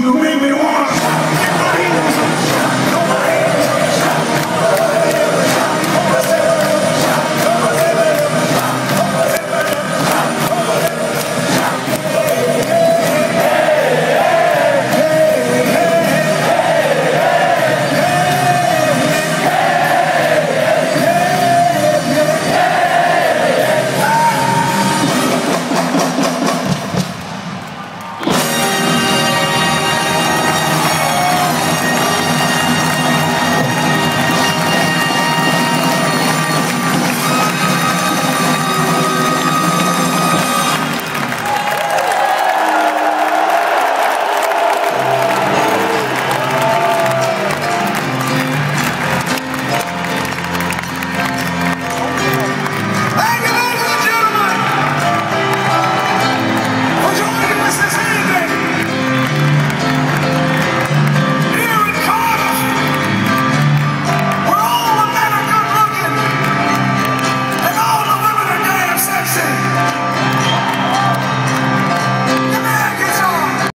you make me want